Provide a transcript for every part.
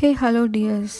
Hey hello tears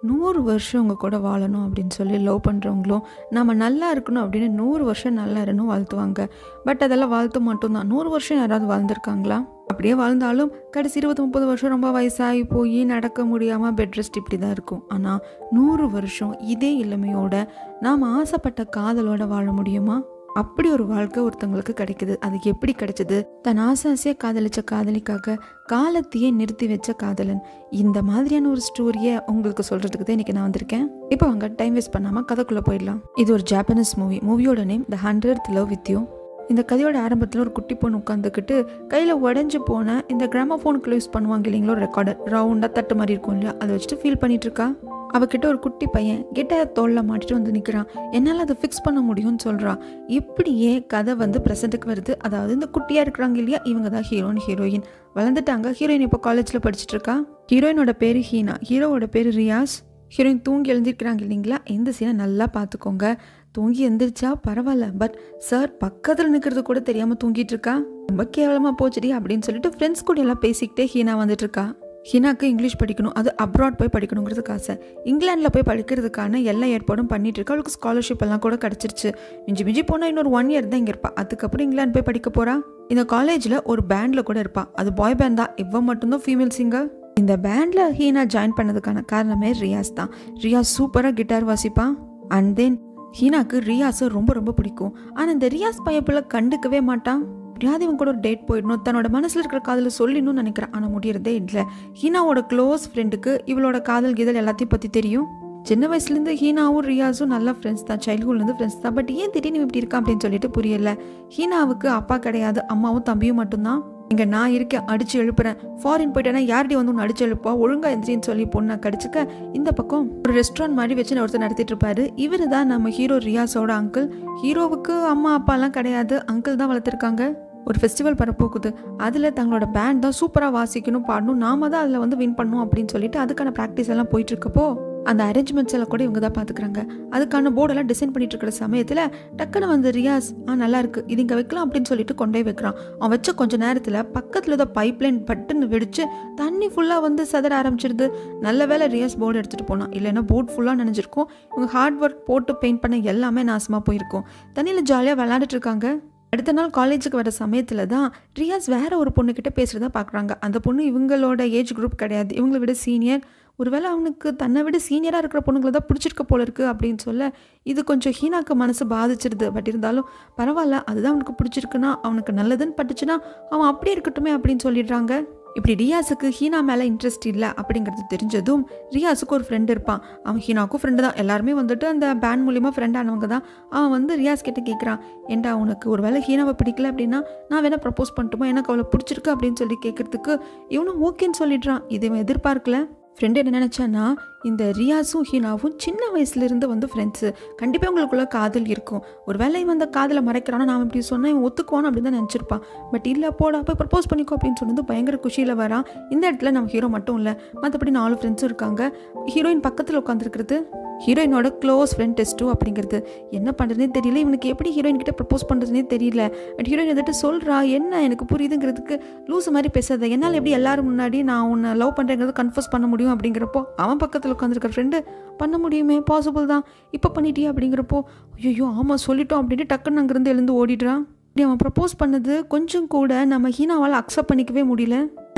நூறு வருஷம் உங்கள் கூட வாழணும் அப்படின்னு சொல்லி லவ் பண்ணுறவங்களும் நம்ம நல்லா இருக்கணும் அப்படின்னு நூறு வருஷம் நல்லா இருக்கணும் வாழ்த்துவாங்க. பட் அதெல்லாம் வாழ்த்து மட்டும்தான் நூறு வருஷம் யாராவது வாழ்ந்துருக்காங்களா? அப்படியே வாழ்ந்தாலும் கடைசி இருபது முப்பது வருஷம் ரொம்ப வயசாகி போய் நடக்க முடியாமல் பெட் ரெஸ்ட் இப்படி தான் இருக்கும். ஆனால் நூறு வருஷம் இதே இளமையோட நாம் ஆசைப்பட்ட காதலோட வாழ முடியுமா? அப்படி ஒரு வாழ்க்கை ஒருத்தவங்களுக்கு கிடைக்குது. அது எப்படி கிடைச்சது? தன் ஆசை ஆசையாக காதலிச்ச காதலிக்காக காலத்தையே நிறுத்தி வச்ச காதலன். இந்த மாதிரியான ஒரு ஸ்டோரியை உங்களுக்கு சொல்கிறதுக்கு தான் இன்றைக்கி நான் வந்திருக்கேன். இப்போ வாங்க டைம் வேஸ்ட் பண்ணாமல் கதைக்குள்ளே போயிடலாம். இது ஒரு ஜாப்பனீஸ் மூவி மூவியோட name the hundred love with you இந்த கதையோட ஆரம்பத்தில் ஒரு குட்டி பொண்ணு உட்காந்துக்கிட்டு கையில் உடஞ்சி போன இந்த கிராமஃபோனுக்குள்ள யூஸ் பண்ணுவாங்க இல்லைங்களோ ஒரு ரெக்கார்டர் ரவுண்டாக தட்டு மாதிரி இருக்கும் இல்லையா? அதை வச்சுட்டு ஃபீல் பண்ணிட்டு இருக்கா? அவகிட்ட ஒரு குட்டி பையன் கிட்ட தோளில் மாட்டிட்டு வந்து நிற்கிறான் என்னால் அதை ஃபிக்ஸ் பண்ண முடியும்னு சொல்கிறா இப்படியே கதை வந்து ப்ரெசண்ட்டுக்கு வருது? அதாவது இந்த குட்டியாக இருக்கிறாங்க இல்லையா? இவங்க தான் ஹீரோன் ஹீரோயின் வளர்ந்துட்டாங்க. ஹீரோயின் இப்போ காலேஜில் படிச்சுட்டு இருக்கா? ஹீரோயினோட பேர் ஹீனா. ஹீரோவோட பேர் ரியாஸ். ஹீரோயின் தூங்கி எழுந்திருக்கிறாங்க இல்லைங்களா? இந்த சீனை நல்லா பார்த்துக்கோங்க. தூங்கி எழுந்திரிச்சா பரவாயில்ல. பட் சார் பக்கத்தில் நிற்கிறது கூட தெரியாமல் தூங்கிட்டு இருக்கா? ரொம்ப கேவலமாக போச்சுடி அப்படின்னு சொல்லிட்டு ஃப்ரெண்ட்ஸ் கூட எல்லாம் பேசிக்கிட்டே ஹீனா வந்துட்டு இருக்கா? ஹினாக்கு இங்கிலீஷ் படிக்கணும் அது அப்ராட் போய் படிக்கணுங்கிறதுக்கு ஆசை இங்கிலாண்டில் போய் படிக்கிறதுக்கான எல்லா ஏற்பாடும் பண்ணிட்டு இருக்கா அவளுக்கு ஸ்காலர்ஷிப் எல்லாம் கூட கிடச்சிருச்சு. மிஞ்சி மிஞ்சி போனால் இன்னொரு ஒன் இயர் தான் இங்கே இருப்பா. அதுக்கப்புறம் இங்கிலாந்து போய் படிக்க போகிறா இந்த காலேஜில் ஒரு பேண்டில் கூட இருப்பா. அது பாய் பேண்ட் தான். இவ மட்டும்தான் ஃபீமேல் சிங்கர் இந்த பேண்டில் ஹீனா ஜாயின் பண்ணதுக்கான காரணமே ரியாஸ் தான். ரியாஸ் சூப்பராக கிட்டார் வாசிப்பான் அண்ட் தென் ஹீனாக்கு ரியாஸை ரொம்ப ரொம்ப பிடிக்கும். ஆனால் இந்த ரியாஸ் பையப்பில் கண்டுக்கவே மாட்டான். எப்படியாவது இவங்க கூட ஒரு டேட் போயிடணும். தன்னோட மனசில் இருக்கிற காதலை சொல்லணும்னு நினைக்கிறேன். ஆனால் முடியறதே இல்லை. ஹீனாவோட க்ளோஸ் ஃப்ரெண்டுக்கு இவளோட காதல் கீதல் எல்லாத்தையும் பற்றி தெரியும். சின்ன வயசுலேருந்து ஹீனாவும் ரியாஸும் நல்ல ஃப்ரெண்ட்ஸ் தான். சைல்ட்ஹுட்லேருந்து ஃப்ரெண்ட்ஸ் தான். பட் ஏன் திடீர்னு இப்படி இருக்கா அப்படின்னு சொல்லிட்டு புரியல. ஹீனாவுக்கு அப்பா கிடையாது. அம்மாவும் தம்பியும் மட்டும்தான். இங்கே நான் இருக்கேன் அடித்து எழுப்புறேன். ஃபாரின் போயிட்டேன்னா யார்டி வந்து ஒன்று அடிச்சு எழுப்பா ஒழுங்காக எந்திரின்னு சொல்லி பொண்ணை கடிச்சிக்க இந்த பக்கம் ஒரு ரெஸ்டாரண்ட் மாதிரி வச்சு ஒருத்தர் நடத்திட்டு இருப்பாரு. இவர் தான் நம்ம ஹீரோ ரியாஸோட அங்கிள் ஹீரோவுக்கு அம்மா அப்பாலாம் கிடையாது. அங்கிள் தான் வளர்த்துருக்காங்க. ஒரு ஃபெஸ்டிவல் வரப்போகுது. அதில் தங்களோட பேண்ட் தான் சூப்பராக வாசிக்கணும் பாடணும். நாம தான் அதில் வந்து வின் பண்ணணும் அப்படின்னு சொல்லிட்டு அதுக்கான ப்ராக்டிஸ் எல்லாம் போயிட்டுருக்கப்போ அந்த அரேஞ்ச்மெண்ட்ஸ் எல்லாம் கூட இவங்க தான் பார்த்துக்கிறாங்க அதுக்கான போர்டெல்லாம் டிசைன் பண்ணிட்டு இருக்கிற சமயத்தில் டக்குன்னு வந்து ரியாஸ் ஆ நல்லா இருக்கு. இது இங்கே வைக்கலாம் அப்படின்னு சொல்லிட்டு கொண்டே வைக்கிறான். அவன் வச்ச கொஞ்ச நேரத்தில் பக்கத்தில் ஏதோ பைப் லைன் பட்டுன்னு வெடிச்சு தண்ணி ஃபுல்லாக வந்து சதற ஆரம்பிச்சிருது. நல்ல வேலை ரியாஸ் போர்டு எடுத்துகிட்டு போனான். இல்லைன்னா போர்ட் ஃபுல்லாக நினைஞ்சிருக்கும். இவங்க ஹார்ட் ஒர்க் போட்டு பெயிண்ட் பண்ண எல்லாமே நாசமாக போயிருக்கும். தண்ணியில் ஜாலியாக விளையாண்டுட்டு இருக்காங்க. அடுத்த நாள் காலேஜுக்கு வர சமயத்தில் தான் ரியாஸ் வேற ஒரு பொண்ணுக்கிட்ட பேசுகிறத பார்க்குறாங்க அந்த பொண்ணு இவங்களோட ஏஜ் குரூப் கிடையாது. இவங்களை விட சீனியர் ஒருவேளை அவனுக்கு தன்னை விட சீனியராக இருக்கிற பொண்ணுங்களை தான் பிடிச்சிருக்க போல இருக்குது அப்படின்னு சொல்ல இது கொஞ்சம் ஹீனாக்கு மனசு பாதிச்சிருது. பட் இருந்தாலும் பரவாயில்ல அதுதான் அவனுக்கு பிடிச்சிருக்குன்னா அவனுக்கு நல்லதுன்னு பட்டுச்சுன்னா அவன் அப்படியே இருக்கட்டுமே அப்படின்னு சொல்லிடுறாங்க. இப்படி ரியாஸுக்கு ஹீனா மேலே இன்ட்ரெஸ்ட் இல்லை அப்படிங்கிறது தெரிஞ்சதும் ரியாஸுக்கு ஒரு ஃப்ரெண்டு இருப்பான். அவன் ஹீனாக்கும் ஃப்ரெண்டு தான். எல்லாருமே வந்துட்டு அந்த பேண்ட் மூலியமாக ஃப்ரெண்ட் ஆனவங்க தான். அவன் வந்து ரியாஸ் கிட்ட கேட்குறான் ஏண்டா உனக்கு ஒரு வேளை ஹீனாவை பிடிக்கல அப்படின்னா நான் வேணால் ப்ரப்போஸ் பண்ணட்டுமா? எனக்கு அவளை பிடிச்சிருக்கு அப்படின்னு சொல்லி கேட்குறதுக்கு இவனும் ஓகேன்னு சொல்லிடுறான். இது இவன் எதிர்பார்க்கல. ஃப்ரெண்டு என்ன நினச்சான்னா இந்த ரியாஸும் ஹீனாவும் சின்ன வயசுலேருந்து வந்து ஃப்ரெண்ட்ஸு கண்டிப்பாக உங்களுக்குள்ளே காதல் இருக்கும். ஒரு வேலை இவன் அந்த காதலை மறைக்கிறானா நான் இப்படி சொன்னால் இவன் ஒத்துக்குவான் அப்படின்னு தான் நினச்சிருப்பான். பட் இல்லை போடா போய் ப்ரப்போஸ் பண்ணிக்கோ அப்படின்னு சொன்னது பயங்கர குஷியில் வரான். இந்த இடத்துல நம்ம ஹீரோ மட்டும் இல்லை மற்றபடி நாலு ஃப்ரெண்ட்ஸும் இருக்காங்க. ஹீரோயின் பக்கத்தில் உட்காந்துருக்கிறது ஹீரோயினோட க்ளோஸ் ஃப்ரெண்ட் டெஸ்ட்டு அப்படிங்கிறது. என்ன பண்ணுறதுனே தெரியல இவனுக்கு எப்படி ஹீரோயின் கிட்ட ப்ரப்போஸ் பண்ணுறதுனே தெரியல. பட் ஹீரோயின் வந்துட்டு சொல்கிறா என்ன எனக்கு புரியுதுங்கிறதுக்கு லூஸ் மாதிரி பேசாத என்னால் எப்படி எல்லாரும் முன்னாடி நான் உன்னை லவ் பண்ணுறேங்கிறத கன்ஃபர்ஸ் பண்ண முடியும்? அப்படிங்கிறப்போ அவன் பக்கத்தில் உட்காந்துருக்க ஃப்ரெண்டு பண்ண முடியுமே? பாசிபிள் தான். இப்போ பண்ணிட்டியா அப்படிங்கிறப்போ ஐயோ ஆமாம் சொல்லிட்டோம் அப்படின்ட்டு டக்குன்னு அங்கேருந்து எழுந்து ஓடிடுறான் இப்படி அவன் ப்ரப்போஸ் பண்ணது கொஞ்சம் கூட நம்ம ஹீனாவால் அக்செப்ட் பண்ணிக்கவே முடியல.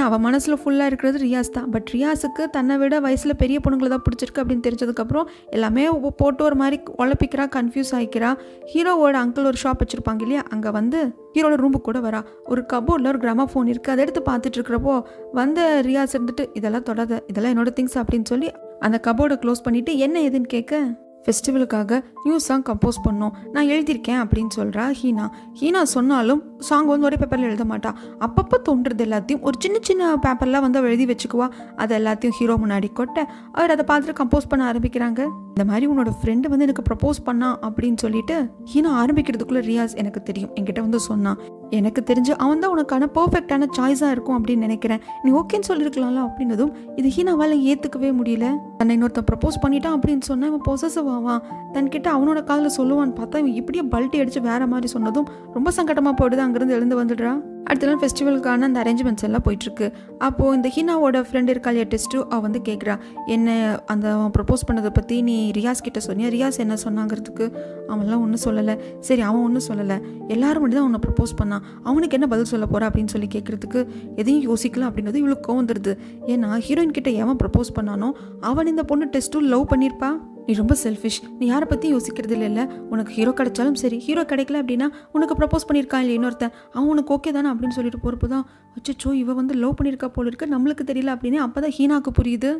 அவன் மனசில் ஃபுல்லாக இருக்கிறது ரியாஸ் தான். பட் ரியாஸுக்கு தன்னை விட வயசில் பெரிய பொண்ணுங்களை தான் பிடிச்சிருக்கு அப்படின்னு தெரிஞ்சதுக்கப்புறம் எல்லாமே போட்டு ஒரு மாதிரி உழப்பிக்கிறா கன்ஃபியூஸ் ஆகிக்கிறா ஹீரோவோட அங்கிள் ஒரு ஷாப் வச்சுருப்பாங்க இல்லையா? அங்கே வந்து ஹீரோட ரூமுக்கு கூட வரா. ஒரு கபோர்டில் ஒரு கிராமா ஃபோன் இருக்குது அதை எடுத்து பார்த்துட்டு இருக்கிறப்போ வந்த ரியாஸ் இருந்துட்டு இதெல்லாம் தொடாத. இதெல்லாம் என்னோட திங்ஸ் அப்படின்னு சொல்லி அந்த கபோர்டை க்ளோஸ் பண்ணிவிட்டு என்ன ஏதுன்னு கேட்க? ஃபெஸ்டிவலுக்காக நியூ சாங் கம்போஸ் பண்ணோம். நான் எழுதியிருக்கேன் அப்படின்னு சொல்கிறா ஹீனா. ஹீனா சொன்னாலும் சாங் வந்து ஒரே பேப்பரில் எழுத மாட்டா. அப்பப்போ தோன்றது எல்லாத்தையும் ஒரு சின்ன சின்ன பேப்பர்லாம் வந்து எழுதி வச்சுக்குவா. அதை எல்லாத்தையும் ஹீரோ முன்னாடி கொட்ட அவர் அதை பார்த்துட்டு கம்போஸ் பண்ண ஆரம்பிக்கிறாங்க. இந்த மாதிரி உன்னோட ஃப்ரெண்டு வந்து எனக்கு ப்ரப்போஸ் பண்ணா அப்படின்னு சொல்லிட்டு ஹீனா ஆரம்பிக்கிறதுக்குள்ளே ரியாஸ் எனக்கு தெரியும். என்கிட்ட வந்து சொன்னான் எனக்கு தெரிஞ்சு அவன் தான் உனக்கான பர்ஃபெக்டான சாய்ஸாக இருக்கும் அப்படின்னு நினைக்கிறேன். நீ ஓகேன்னு சொல்லியிருக்கலாம்ல அப்படின்னதும் இது ஹீனாவால் ஏற்றுக்கவே முடியல. தன்னை இன்னொருத்தன் ப்ரப்போஸ் பண்ணிட்டான் அப்படின்னு சொன்னால் இவன் பொசசிவ் ஆவான் தன்கிட்ட அவனோட காதில் சொல்லுவான்னு பார்த்தா இவன் இப்படியே பல்ட்டி அடிச்சு வேற மாதிரி சொன்னதும் ரொம்ப சங்கடமாக போயிடுது அங்கேருந்து எழுந்து வந்துடுறான் அடுத்த நாள் ஃபெஸ்டிவலுக்கான அந்த அரேஞ்ச்மெண்ட்ஸ் எல்லாம் போயிட்டுருக்கு. அப்போது இந்த ஹீனாவோட ஃப்ரெண்ட் இருக்கா டெஸ்ட்டு அவள் வந்து கேட்குறா என்ன அந்த அவன் ப்ரப்போஸ் பண்ணதை பற்றி நீ ரியாஸ் கிட்ட சொன்னியா? ரியாஸ் என்ன சொன்னாங்கிறதுக்கு? அவன்லாம் ஒன்றும் சொல்லலை. சரி அவன் ஒன்றும் சொல்லலை. எல்லாரும் மட்டும் தான் அவனை ப்ரப்போஸ் பண்ணான் அவனுக்கு என்ன பதில் சொல்ல போகிறா அப்படின்னு சொல்லி கேட்குறதுக்கு எதையும் யோசிக்கலாம் அப்படின்றது இவ்வளோ கோவம் வந்துடுது ஏன்னா ஹீரோயின் கிட்ட எவன் ப்ரப்போஸ் பண்ணானோ அவன் இந்த பொண்ணு டெஸ்ட்டும் லவ் பண்ணியிருப்பா நீ ரொம்ப செல்ஃபிஷ் நீ யாரை பற்றியும் யோசிக்கிறது இல்லை உனக்கு ஹீரோ கிடைச்சாலும் சரி. ஹீரோ கிடைக்கல அப்படின்னா உனக்கு ப்ரப்போஸ் பண்ணியிருக்கான் இல்லை இன்னொருத்தன் அவன் உனக்கு ஓகே தானே அப்படின்னு சொல்லிட்டு போகிறப்போ தான் அச்சோ இவ வந்து லவ் பண்ணியிருக்கா போல இருக்கு. நம்மளுக்கு தெரியல அப்படின்னு அப்போ தான் ஹீனாக்கு புரியுது.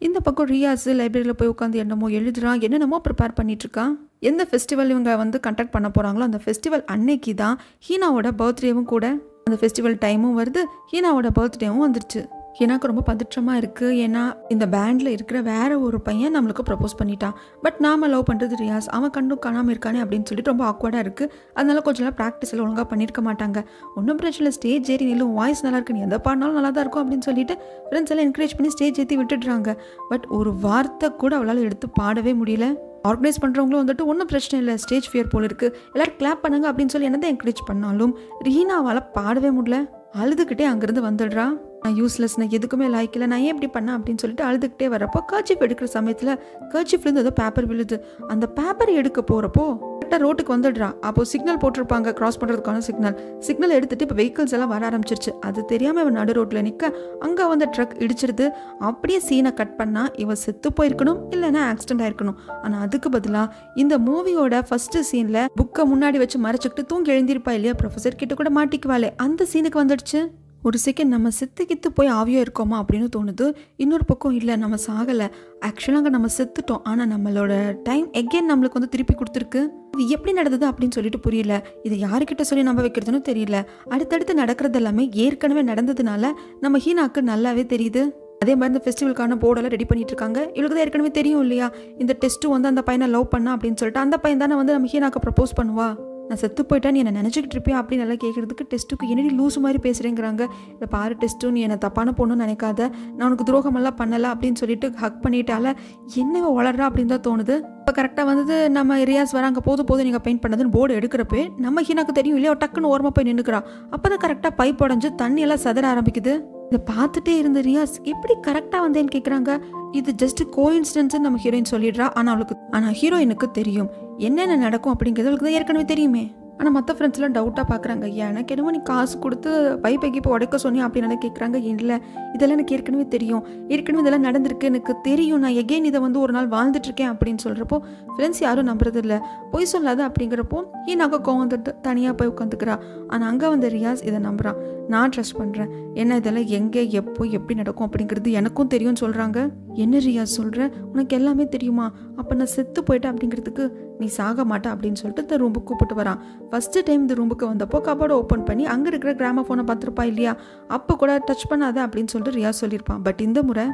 இந்த பக்கம் ரியாஸ் லைப்ரரியில் போய் உட்காந்து என்னமோ எழுதுறான் என்னென்னமோ ப்ரிப்பேர் பண்ணிட்டு இருக்கான் எந்த ஃபெஸ்டிவல் இவங்க வந்து கண்டக்ட் பண்ண போகிறாங்களோ அந்த ஃபெஸ்டிவல் அன்னைக்கு தான் ஹீனாவோட பர்த்டேவும் கூட அந்த ஃபெஸ்டிவல் டைமும் வருது ஹீனாவோட பர்த்டேவும் வந்துருச்சு. எனக்கு ரொம்ப பதற்றமாக இருக்குது ஏன்னா இந்த பேண்டில் இருக்கிற வேற ஒரு பையன் நம்மளுக்கு ப்ரப்போஸ் பண்ணிட்டான். பட் நாம லவ் பண்ணுறது ரியாஸ். அவன் கண்டும் காணாமல் இருக்கானே அப்படின்னு சொல்லிட்டு ரொம்ப ஆக்வர்டாக இருக்குது அதனால கொஞ்சம் நாள் ப்ராக்டிஸில் ஒழுங்காக பண்ணியிருக்க மாட்டாங்க. ஒன்றும் பிரச்சனை இல்லை. ஸ்டேஜ் ஏறி நிலும் வாய்ஸ் நல்லா இருக்கு. நீ எந்த பாடினாலும் நல்லா தான் இருக்கும் அப்படின்னு சொல்லிட்டு ஃப்ரெண்ட்ஸ் எல்லாம் என்கரேஜ் பண்ணி ஸ்டேஜ் ஏற்றி விட்டுடுறாங்க. பட் ஒரு வார்த்தை கூட அவளால் எடுத்து பாடவே முடியல. ஆர்கனைஸ் பண்ணுறவங்களும் வந்துட்டு ஒன்றும் பிரச்சனை இல்லை. ஸ்டேஜ் ஃபியர் போல இருக்குது எல்லோரும் கிளாப் பண்ணுங்க அப்படின்னு சொல்லி என்னதான் என்கரேஜ் பண்ணாலும் ரீனாவால் பாடவே முடியல. அழுதுகிட்டே அங்கேருந்து வந்துடுறா. நான் யூஸ்லெஸ் நான் எதுக்குமே லாய்க்கல நான் ஏன் இப்படி பண்ணேன் அப்படின்னு சொல்லிட்டு அழுதுகிட்டே வரப்போ கர்ச்சிப் எடுக்கிற சமயத்தில் கர்ச்சிப்லேருந்து ஏதோ பேப்பர் விழுது. அந்த பேப்பர் எடுக்க போகிறப்போ கரெக்டாக ரோட்டுக்கு வந்துடுறா. அப்போ சிக்னல் போட்டிருப்பாங்க. கிராஸ் பண்ணுறதுக்கான சிக்னல் சிக்னல் எடுத்துட்டு இப்போ வெஹிக்கிள்ஸ் எல்லாம் வர ஆரம்பிச்சிருச்சு. அது தெரியாமல் இவன் நடு ரோட்டில் நிற்க அங்கே வந்து ட்ரக் இடிச்சிருது. அப்படியே சீனை கட் பண்ணால் இவன் செத்து போயிருக்கணும் இல்லைன்னா ஆக்சிடென்ட் ஆயிருக்கணும். ஆனால் அதுக்கு பதிலாக இந்த மூவியோட ஃபர்ஸ்ட் சீனில் புக்கை முன்னாடி வச்சு மறைச்சிக்கிட்டு தூங்கி எழுந்திருப்பா இல்லையா? ப்ரொஃபஸர் கிட்ட கூட மாட்டிக்குவாளே. அந்த சீனுக்கு வந்துடுச்சு. ஒரு செகண்ட் நம்ம செத்து கித்து போய் ஆவியோ இருக்கோமா அப்படின்னு தோணுது. இன்னொரு பக்கம் இல்லை நம்ம சாகலை. ஆக்சுவலாக அங்கே நம்ம செத்துட்டோம். ஆனால் நம்மளோட டைம் எகெயின் நம்மளுக்கு வந்து திருப்பி கொடுத்துருக்கு. இது எப்படி நடந்தது அப்படின்னு சொல்லிட்டு புரியல. இது யாருக்கிட்ட சொல்லி நம்ப வைக்கிறதுன்னு தெரியல. அடுத்தடுத்து நடக்கிறது எல்லாமே ஏற்கனவே நடந்ததுனால நம்ம ஹீனாக்கு நல்லாவே தெரியுது. அதே மாதிரி இந்த ஃபெஸ்டிவலுக்கான போர்டெல்லாம் ரெடி பண்ணிட்டு இருக்காங்க. இவளுக்கு தான் ஏற்கனவே தெரியும் இல்லையா? இந்த டெஸ்ட்டு வந்து அந்த பையனை லவ் பண்ணா அப்படின்னு சொல்லிட்டு அந்த பையன் தானே வந்து நம்ம ஹீனாக்கு ப்ரப்போஸ் பண்ணுவா? நான் செத்து போயிட்டா நீ நினச்சிக்கிட்டு இருப்பியா அப்படின்னு நல்லா கேட்குறதுக்கு டெஸ்ட்டுக்கு என்னடி லூஸ் மாதிரி பேசுகிறேங்கிறாங்க இல்லை பாரு டெஸ்ட்டு நீ என்னை தப்பான பொண்ணுன்னு நினைக்காத. நான் உனக்கு துரோகமெல்லாம் பண்ணலை அப்படின்னு சொல்லிட்டு ஹக் பண்ணிட்டால என்ன வளர்றா அப்படின்னு தான் தோணுது. இப்போ கரெக்டாக வந்து நம்ம ரியாஸ் வராங்க போதும் போதும் நீங்கள் பெயிண்ட் பண்ணதுன்னு போர்டு எடுக்கிறப்ப நம்ம ஹீனாக்கு தெரியும் இல்லையா டக்குன்னு ஓரமாக போய் நின்றுக்கிறான் அப்போ தான் கரெக்டாக பைப் உடஞ்சு தண்ணியெல்லாம் சதற ஆரம்பிக்குது. இதை பார்த்துட்டே இருந்த ரியாஸ் எப்படி கரெக்டாக வந்தேன்னு கேட்குறாங்க இது ஜஸ்ட் கோயின்சிடன்ஸ் நம்ம ஹீரோயின் சொல்லிடுறா. ஆனால் அவளுக்கு ஆனால் ஹீரோயினுக்கு தெரியும். என்னென்ன நடக்கும் அப்படிங்கிறது அவளுக்கு தான் ஏற்கனவே தெரியுமே. ஆனால் மற்ற ஃப்ரெண்ட்ஸ்லாம் டவுட்டாக பார்க்குறாங்க எனக்கு என்னமோ நீ காசு கொடுத்து பைப்பைக்கு இப்போ உடைக்க சொன்னியா? அப்படின்னு கேட்குறாங்க இல்லை இதெல்லாம் எனக்கு ஏற்கனவே தெரியும். ஏற்கனவே இதெல்லாம் நடந்திருக்கு. எனக்கு தெரியும். நான் எகெயின் இதை வந்து ஒரு நாள் வாழ்ந்துட்டுருக்கேன் அப்படின்னு சொல்கிறப்போ ஃப்ரெண்ட்ஸ் யாரும் நம்புறது இல்லை. பொய் சொல்லாத அப்படிங்கிறப்போ ஈனாக்க கோவம் வந்துட்டு தனியாக போய் உட்காந்துக்கிறா? ஆனால் அங்கே வந்து ரியாஸ் இதை நம்புகிறான் நான் ட்ரஸ்ட் பண்ணுறேன் ஏன்னா இதெல்லாம் எங்கே எப்போ எப்படி நடக்கும் அப்படிங்கிறது எனக்கும் தெரியும்னு சொல்கிறாங்க என்ன ரியா சொல்கிற உனக்கு எல்லாமே தெரியுமா? அப்போ நான் செத்து போயிட்டேன் அப்படிங்கிறதுக்கு நீ சாக மாட்டா அப்படின்னு சொல்லிட்டு இந்த ரூமுக்கு கூப்பிட்டு வரான். ஃபஸ்ட்டு டைம் இந்த ரூமுக்கு வந்தப்போ கபோர்டை ஓப்பன் பண்ணி அங்கே இருக்கிற கிராம ஃபோனை பார்த்துருப்பா இல்லையா? அப்போ கூட டச் பண்ணாத அப்படின்னு சொல்லிட்டு ரியா சொல்லியிருப்பான் பட் இந்த முறை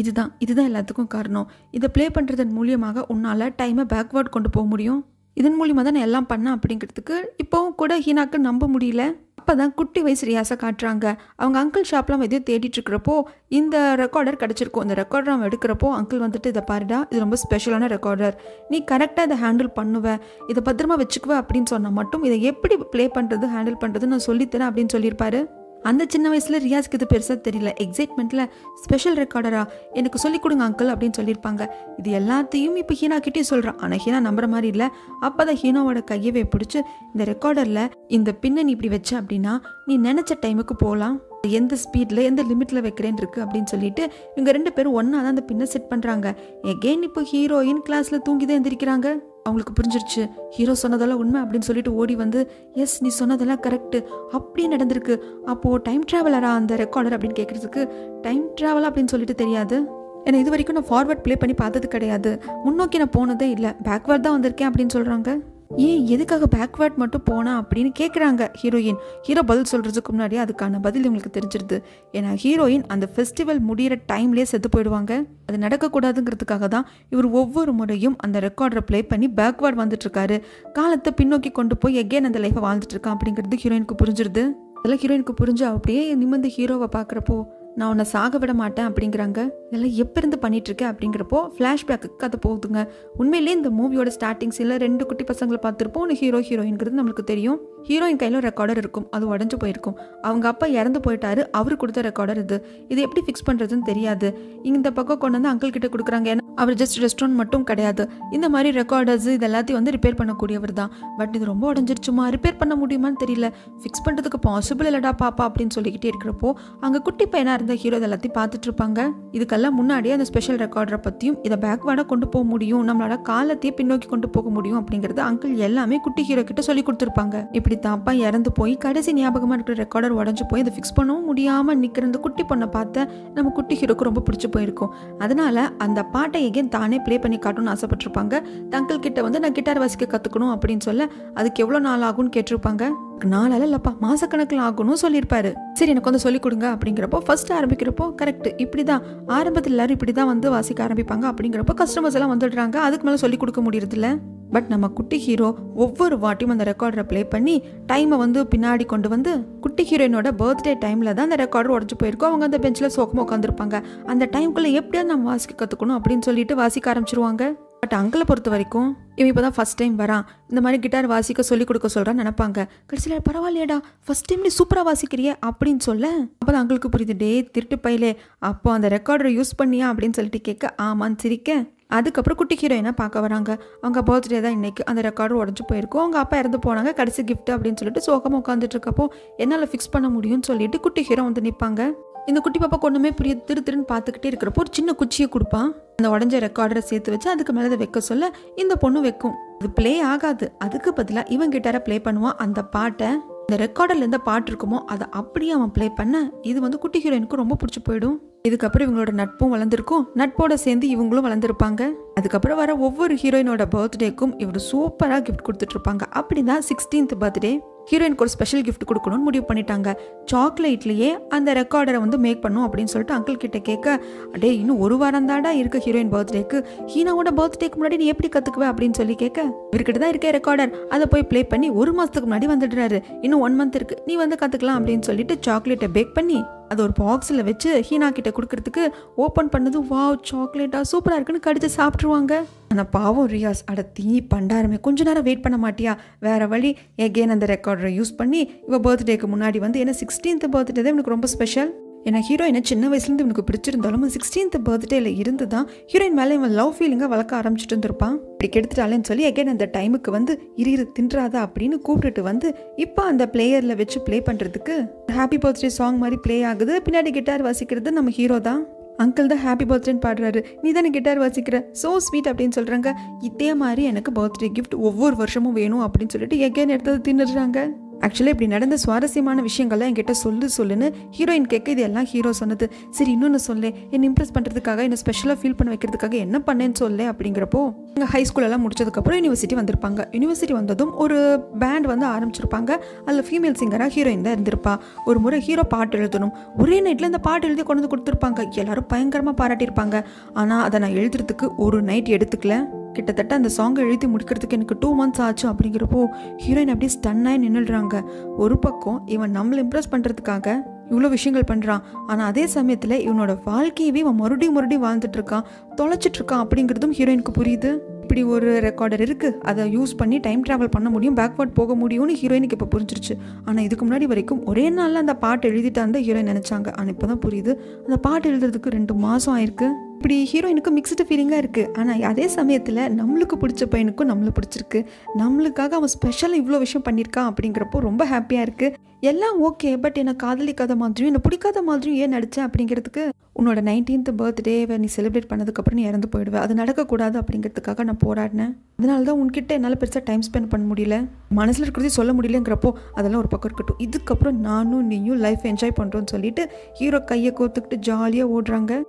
இதுதான். இதுதான் எல்லாத்துக்கும் காரணம். இதை ப்ளே பண்ணுறதன் மூலியமாக உன்னால் டைமை பேக்வேர்ட் கொண்டு போக முடியும். இதன் மூலிமா தான் நான் எல்லாம் பண்ணேன் அப்படிங்கிறதுக்கு இப்போவும் கூட ஹீனாக்கு நம்ப முடியல. அப்போ தான் குட்டி வயசு ரியாஸை காட்டுறாங்க. அவங்க அங்கிள் ஷாப்லாம் எதையும் தேடிட்டுருக்கிறப்போ இந்த ரெக்கார்டர் கிடச்சிருக்கும். இந்த ரெக்கார்டர் அவன் எடுக்கிறப்போ அங்கிள் வந்துட்டு இதை பாருடா இது ரொம்ப ஸ்பெஷலான ரெக்கார்டர் நீ கரெக்டாக இதை ஹேண்டில் பண்ணுவ. இதை பத்திரமா வச்சுக்குவ அப்படின்னு சொன்னால் மட்டும் இதை எப்படி ப்ளே பண்ணுறது ஹேண்டில் பண்ணுறது நான் சொல்லித்தரேன் அப்படின்னு சொல்லியிருப்பாரு. அந்த சின்ன வயசில் ரியாஸ்க்கு இது பெருசாக தெரியல. எக்ஸைட்மெண்ட்டில் ஸ்பெஷல் ரெக்கார்டரா எனக்கு சொல்லிக் கொடுங்க அங்கிள் அப்படின்னு சொல்லியிருப்பாங்க. இது எல்லாத்தையும் இப்போ ஹீனா கிட்டே சொல்கிறான் ஆனால் ஹீனா நம்புற மாதிரி இல்லை. அப்போ தான் ஹீனாவோட கையவே பிடிச்சி இந்த ரெக்கார்டரில் இந்த பின்னை நீ இப்படி வச்ச அப்படின்னா நீ நினச்ச டைமுக்கு போகலாம் எந்த ஸ்பீடில் எந்த லிமிட்டில் வைக்கிறேன் இருக்குது அப்படின்னு சொல்லிட்டு இவங்க ரெண்டு பேரும் ஒன்றா தான் அந்த பின்னை செட் பண்ணுறாங்க எகெயின் இப்போ ஹீரோயின் கிளாஸில் தூங்கி தான் எந்திரிக்கிறாங்க. அவங்களுக்கு புரிஞ்சிருச்சு. ஹீரோ சொன்னதெல்லாம் உண்மை அப்படின்னு சொல்லிட்டு ஓடி வந்து எஸ் நீ சொன்னதெல்லாம் கரெக்டு அப்படியே நடந்திருக்கு. அப்போது டைம் ட்ராவலரா அந்த ரெக்கார்டர் அப்படின்னு கேட்குறதுக்கு டைம் ட்ராவல் அப்படின்னு சொல்லிட்டு தெரியாது. ஏன்னா இது வரைக்கும் நான் ஃபார்வர்ட் ப்ளே பண்ணி பார்த்தது கிடையாது. முன்னோக்கி நான் போனதே இல்லை. பேக்வேர்ட் தான் வந்திருக்கேன் அப்படின்னு சொல்கிறாங்க ஏன் எதுக்காக பேக்வேர்ட் மட்டும் போனா அப்படின்னு கேட்குறாங்க ஹீரோயின் ஹீரோ பதில் சொல்கிறதுக்கு முன்னாடி அதுக்கான பதில் இவங்களுக்கு தெரிஞ்சிருது. ஏன்னா ஹீரோயின் அந்த ஃபெஸ்டிவல் முடிகிற டைம்லேயே செத்து போயிடுவாங்க. அது நடக்கக்கூடாதுங்கிறதுக்காக தான் இவர் ஒவ்வொரு முறையும் அந்த ரெக்கார்டரை ப்ளே பண்ணி பேக்வேர்ட் வந்துட்டுருக்காரு. காலத்தை பின்னோக்கி கொண்டு போய் எகேன் அந்த லைஃப்பை வாழ்ந்துட்டுருக்கான் அப்படிங்கிறது ஹீரோயினுக்கு புரிஞ்சிருது. அதெல்லாம் ஹீரோயினுக்கு புரிஞ்சு அப்படியே நிமிந்து ஹீரோவை பார்க்குறப்போ நான் உன்னை சாக விட மாட்டேன் அப்படிங்கிறாங்க. இதெல்லாம் எப்பிருந்து இருந்து அப்படிங்கிறப்போ ஃப்ளாஷ்பேக்கு கதை போகுதுங்க. உண்மையிலேயே இந்த மூவியோட ஸ்டார்டிங் சீனில் ரெண்டு குட்டி பசங்களை பார்த்துருப்போம். ஒன்று ஹீரோ ஹீரோயின்கிறது நம்மளுக்கு தெரியும். ஹீரோயின் கையில் ரெக்கார்டர் இருக்கும். அது உடஞ்சு போயிருக்கும். அவங்க அப்பா இறந்து போயிட்டாரு. அவர் கொடுத்த ரெக்கார்டர் இது. இது எப்படி ஃபிக்ஸ் பண்ணுறதுன்னு தெரியாது. இந்த பக்கம் கொண்டு வந்து அங்கிள் கிட்ட கொடுக்குறாங்க. ஏன்னா அவர் ஜஸ்ட் ரெஸ்டாரண்ட் மட்டும் கிடையாது. இந்த மாதிரி ரெக்கார்டர்ஸ் இது எல்லாத்தையும் வந்து ரிப்பேர் பண்ணக்கூடியவர் தான். பட் இது ரொம்ப உடஞ்சிருச்சுமா? ரிப்பேர் பண்ண முடியுமான்னு தெரியல. ஃபிக்ஸ் பண்ணுறதுக்கு பாசிபிள் இல்லைடா பாப்பா அப்படின்னு சொல்லிக்கிட்டே இருக்கிறப்போ அங்கே குட்டி பையனாக இருந்த ஹீரோ இது எல்லாத்தையும் பார்த்துட்டு இருப்பாங்க இதுக்கெல்லாம் முன்னாடியே அந்த ஸ்பெஷல் ரெக்கார்டரை பற்றியும் இதை பேக்வேர்டாக கொண்டு போக முடியும் நம்மளோட காலத்தையே பின்னோக்கி கொண்டு போக முடியும் அப்படிங்கிறது அங்கிள் எல்லாமே குட்டி ஹீரோ கிட்ட சொல்லி கொடுத்துருப்பாங்க. இப்படி தாப்பா இறந்து போய் கடைசி ஞாபகமாக இருக்கிற ரெக்கார்டர் உடஞ்சு போய் அதை ஃபிக்ஸ் பண்ணவும் முடியாமல் நிற்கிற அந்த குட்டி பொண்ணை பார்த்த நம்ம குட்டி ஹீரோக்கு ரொம்ப பிடிச்சி போயிருக்கும். அதனால அந்த பாட்டை எகேன் தானே ப்ளே பண்ணி காட்டணும்னு ஆசைப்பட்டிருப்பாங்க. தங்கள் கிட்ட வந்து நான் கிட்டார் வாசிக்க கற்றுக்கணும் அப்படின்னு சொல்ல அதுக்கு எவ்வளோ நாள் ஆகும்னு கேட்டிருப்பாங்க? நாளால இல்லப்பா மாசக்கணக்கில் ஆகணும் சொல்லியிருப்பாரு. சரி எனக்கு வந்து சொல்லிக் கொடுங்க அப்படிங்கிறப்போ ஃபர்ஸ்ட் ஆரம்பிக்கிறப்போ கரெக்ட் இப்படி தான் ஆரம்பத்தில் எல்லாரும் இப்படி தான் வந்து வாசிக்க ஆரம்பிப்பாங்க அப்படிங்கிறப்போ கஸ்டமர்ஸ் எல்லாம் வந்துடுறாங்க. அதுக்கு மேலே சொல்லிக் கொடுக்க முடியறதில்ல. பட் நம்ம குட்டி ஹீரோ ஒவ்வொரு வாட்டியும் அந்த ரெக்கார்டரை ப்ளே பண்ணி டைமை வந்து பின்னாடி கொண்டு வந்து குட்டி ஹீரோயினோட பர்த்டே டைமில் தான் அந்த ரெக்கார்டர் உடஞ்சி போயிருக்கும். அவங்க அந்த பெஞ்சில் சோகமாக உட்காந்துருப்பாங்க அந்த டைம்குள்ளே எப்படியாவது நம்ம வாசிக்க கற்றுக்கணும் அப்படின்னு சொல்லிட்டு வாசிக்க ஆரம்பிச்சிருவாங்க. பட் அங்கிளை பொறுத்த வரைக்கும் இவன் இப்போ தான் ஃபஸ்ட் டைம் வரான். இந்த மாதிரி கிட்டார் வாசிக்க சொல்லிக் கொடுக்க சொல்கிறான்னு நினைப்பாங்க. கடைசியில் பரவாயில்லையடா ஃபஸ்ட் டைம் நீ சூப்பராக வாசிக்கிறியே அப்படின்னு சொல்ல அப்போ தான் அங்கிளுக்கு புரியுது டே திருட்டு பையிலே அப்போ அந்த ரெக்கார்டரை யூஸ் பண்ணியா? அப்படின்னு சொல்லிட்டு கேட்க ஆமான்னு சிரிக்க அதுக்கப்புறம் குட்டி ஹீரோயினை பார்க்க வராங்க? அவங்க பர்த்டே தான் இன்றைக்கு அந்த ரெக்கார்டு உடஞ்சி போயிருக்கும். அவங்க அப்பா இறந்து போனாங்க கடைசி கிஃப்ட் அப்படின்னு சொல்லிட்டு சோகமாக உட்காந்துட்டு இருக்கப்போ என்னால் ஃபிக்ஸ் பண்ண முடியும்னு சொல்லிட்டு குட்டி ஹீரோ வந்து நிற்பாங்க இந்த குட்டி பாப்பா ஒன்றுமே புரிய திரு திருன்னு பார்த்துக்கிட்டே இருக்கிறப்போ ஒரு சின்ன குச்சியை கொடுப்பான் அந்த உடஞ்ச ரெக்கார்டரை சேர்த்து வச்சு அதுக்கு மேலே அதை வைக்க சொல்ல இந்த பொண்ணு வைக்கும். அது ப்ளே ஆகாது. அதுக்கு பதிலாக இவன் கிட்டார ப்ளே பண்ணுவான். அந்த பாட்டை இந்த ரெக்கார்டில் எந்த பாட்டு இருக்குமோ அதை அப்படியே அவன் ப்ளே பண்ண இது வந்து குட்டி ஹீரோயினுக்கு ரொம்ப பிடிச்சி போயிடும். இதுக்கப்புறம் இவங்களோட நட்பும் வளர்ந்துருக்கும். நட்போட சேர்ந்து இவங்களும் வளர்ந்துருப்பாங்க. அதுக்கப்புறம் வர ஒவ்வொரு ஹீரோயினோட பர்த்டேக்கும் இவர் சூப்பராக கிஃப்ட் கொடுத்துட்ருப்பாங்க அப்படி தான் சிக்ஸ்டீன்த் பர்த்டே ஹீரோயினுக்கு ஒரு ஸ்பெஷல் கிஃப்ட் கொடுக்கணும்னு முடிவு பண்ணிட்டாங்க. சாக்லேட்லேயே அந்த ரெக்கார்டரை வந்து மேக் பண்ணும் அப்படின்னு சொல்லிட்டு அங்கிள் கிட்ட கேட்க அடே இன்னும் ஒரு வாரம் தாண்டா இருக்கு ஹீரோயின் பர்த்டேக்கு ஹீனாவோட பர்த்டேக்கு முன்னாடி நீ எப்படி கற்றுக்குவேன் அப்படின்னு சொல்லி கேட்க இவர்கிட்ட தான் இருக்கே ரெக்கார்டர் அதை போய் ப்ளே பண்ணி ஒரு மாதத்துக்கு முன்னாடி வந்துடுறாரு. இன்னும் ஒன் மந்த் இருக்கு. நீ வந்து கற்றுக்கலாம் அப்படின்னு சொல்லிட்டு சாக்லேட்டை பேக் பண்ணி அது ஒரு பாக்ஸில் வச்சு ஹீனா கிட்ட கொடுக்கறதுக்கு ஓப்பன் பண்ணது வாவ் சாக்லேட்டா சூப்பராக இருக்குன்னு கடிச்சு சாப்பிட்ருவாங்க ஆனால் பாவம் ரியாஸ். அட தீ பண்டாரமே கொஞ்ச நேரம் வெயிட் பண்ண மாட்டியா? வேற வழி. எகேன் அந்த ரெக்கார்டரை யூஸ் பண்ணி இவள் பர்த்டேக்கு முன்னாடி வந்து ஏன்னா சிக்ஸ்டீன்த் பர்த்டே தான் எனக்கு ரொம்ப ஸ்பெஷல் ஏன்னா ஹீரோயினை சின்ன வயசுலேருந்து இவனுக்கு பிடிச்சிருந்தாலும் சிக்ஸ்டீன்த் பர்த்டேல இருந்து தான் ஹீரோயின் மேலே இவன் லவ் ஃபீலிங்காக வளர்க்க ஆரம்பிச்சுட்டு இருந்திருப்பான். இப்படி கெடுத்துட்டாலேன்னு சொல்லி எகைன் அந்த டைமுக்கு வந்து இரு இரு தின்றாதா அப்படின்னு கூப்பிட்டுட்டு வந்து இப்போ அந்த பிளேயரில் வச்சு ப்ளே பண்ணுறதுக்கு ஹாப்பி பர்த்டே சாங் மாதிரி ப்ளே ஆகுது. பின்னாடி கிட்டார் வாசிக்கிறது நம்ம ஹீரோ தான். அங்கிள் தான் ஹாப்பி பர்த்டேன்னு பாடுறாரு. நீ தானே கிட்டார் வாசிக்கிற? ஸோ ஸ்வீட் அப்படின்னு சொல்கிறாங்க இதே மாதிரி எனக்கு பர்த்டே கிஃப்ட் ஒவ்வொரு வருஷமும் வேணும் அப்படின்னு சொல்லிட்டு எகைன் எடுத்தது தின்னுடுறாங்க. ஆக்சுவலி இப்படி நடந்த சுவாரஸ்யமான விஷயங்கள்லாம் என்கிட்ட சொல்லு சொல்லுன்னு ஹீரோயின் கேட்க இது எல்லாம் ஹீரோ சொன்னது. சரி இன்னொன்று சொல்லு. என்னை இம்ப்ரெஸ் பண்ணுறதுக்காக என்னை ஸ்பெஷலாக ஃபீல் பண்ண வைக்கிறதுக்காக என்ன பண்ணேன்னு சொல்லு அப்படிங்கிறப்போ எங்கள் ஹை ஸ்கூலெல்லாம் முடிச்சதுக்கப்புறம் யூனிவர்சிட்டி வந்திருப்பாங்க. யூனிவர்சிட்டி வந்ததும் ஒரு பேண்ட் வந்து ஆரம்பிச்சிருப்பாங்க. அதில் ஃபீமேல் சிங்கராக ஹீரோயின் தான் இருந்திருப்பா. ஒரு முறை ஹீரோ பாட்டு எழுதணும். ஒரே நைட்டில் இந்த பாட்டு எழுதி கொண்டு வந்து கொடுத்துருப்பாங்க. எல்லாரும் பயங்கரமாக பாராட்டியிருப்பாங்க. ஆனால் அதை நான் எழுதுறதுக்கு ஒரு நைட் எடுத்துக்கல. கிட்டத்தட்ட அந்த சாங்கை எழுதி முடிக்கிறதுக்கு எனக்கு டூ மந்த்ஸ் ஆச்சு அப்படிங்கிறப்போ ஹீரோயின் அப்படியே ஸ்டன்னாகி நின்றுடுறாங்க ஒரு பக்கம் இவன் நம்மளை இம்ப்ரெஸ் பண்ணுறதுக்காக இவ்வளோ விஷயங்கள் பண்ணுறான் ஆனால் அதே சமயத்தில் இவனோட வாழ்க்கையவே இவன் மறுபடியும் மறுபடியும் வாழ்ந்துட்டு இருக்கான். தொலைச்சிட்டு இருக்கான் அப்படிங்கிறதும் ஹீரோயினுக்கு புரியுது. இப்படி ஒரு ரெக்கார்டர் இருக்குது அதை யூஸ் பண்ணி டைம் ட்ராவல் பண்ண முடியும் பேக்வேர்ட் போக முடியும்னு ஹீரோயினுக்கு இப்போ புரிஞ்சிருச்சு. ஆனால் இதுக்கு முன்னாடி வரைக்கும் ஒரே நாளில் அந்த பாட்டு எழுதிட்டான் தான் ஹீரோயின் நினச்சாங்க. ஆனால் இப்போ தான் புரியுது. அந்த பாட்டு எழுதுறதுக்கு ரெண்டு மாதம் ஆயிருக்கு. இப்படி ஹீரோயினுக்கு மிக்ஸ்டு ஃபீலிங்காக இருக்குது ஆனால் அதே சமயத்தில் நம்மளுக்கு பிடிச்ச பையனுக்கும் நம்மளை பிடிச்சிருக்கு. நம்மளுக்காக அவன் ஸ்பெஷலாக இவ்வளோ விஷயம் பண்ணியிருக்கான் அப்படிங்கிறப்போ ரொம்ப ஹாப்பியாக இருக்குது எல்லாம் ஓகே பட் என்னை காதலிக்காத மாதிரியும் என்னை பிடிக்காத மாதிரியும் ஏன் நடித்தேன் அப்படிங்கிறதுக்கு உன்னோட நைன்டீன்த் பர்த்டேவை நீ செலிப்ரேட் பண்ணதுக்கப்புறம் நீ இறந்து போயிடுவேன் அது நடக்கக்கூடாது அப்படிங்கிறதுக்காக நான் போராடினேன். அதனால தான் உன்கிட்ட என்னால் பெருசாக டைம் ஸ்பெண்ட் பண்ண முடியல. மனசில் இருக்கிறதே சொல்ல முடியலங்கிறப்போ அதெல்லாம் ஒரு பக்கம் இருக்கட்டும். இதுக்கப்புறம் நானும் நீயும் லைஃப் என்ஜாய் பண்ணுறோன்னு சொல்லிட்டு ஹீரோ கையை கோத்துக்கிட்டு ஜாலியாக ஓடுறாங்க.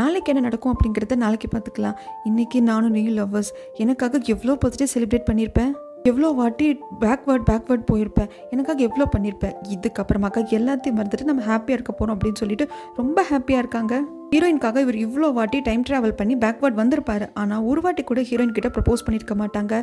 நாளைக்கு என்ன நடக்கும் அப்படிங்கிறத நாளைக்கு பார்த்துக்கலாம். இன்றைக்கி நானும் நியூ லவ்வர்ஸ் எனக்காக எவ்வளோ பர்த்டே செலிப்ரேட் பண்ணியிருப்பேன் எவ்வளோ வாட்டி பேக்வேர்ட் பேக்வேர்ட் போயிருப்பேன்? எனக்காக எவ்வளோ பண்ணியிருப்பேன் இதுக்கப்புறமாக்கா எல்லாத்தையும் மறந்துட்டு நம்ம ஹாப்பியாக இருக்க போகிறோம் அப்படின்னு சொல்லிட்டு ரொம்ப ஹாப்பியாக இருக்காங்க. ஹீரோயின்காக இவர் இவ்வளோ வாட்டி டைம் ட்ராவல் பண்ணி பேக்வேர்ட் வந்திருப்பாரு. ஆனால் ஒரு வாட்டி கூட ஹீரோயின் கிட்ட ப்ரப்போஸ் பண்ணியிருக்க மாட்டாங்க.